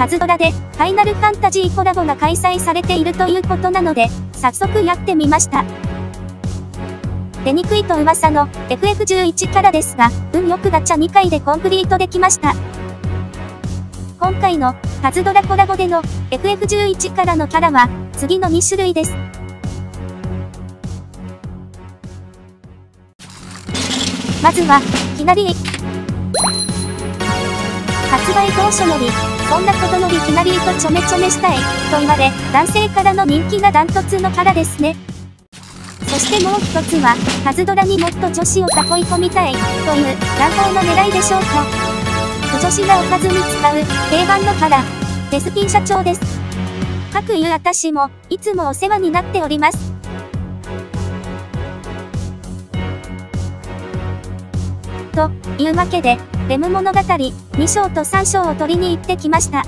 パズドラで、ファイナルファンタジーコラボが開催されているということなので、早速やってみました。出にくいと噂の FF11 からですが、運よくガチャ2回でコンプリートできました。今回のパズドラコラボでの FF11 からのキャラは次の2種類です。まずは、きなり、発売当初より、そんなことよりきなりとちょめちょめしたい、と言われ、男性からの人気がダントツのキャラですね。そしてもう一つは、パズドラにもっと女子を囲い込みたい、という乱暴の狙いでしょうか。女子がおかずに使う、定番のキャラ、デスピン社長です。かくいう私も、いつもお世話になっております。というわけで、レム物語2章と3章を取りに行ってきました。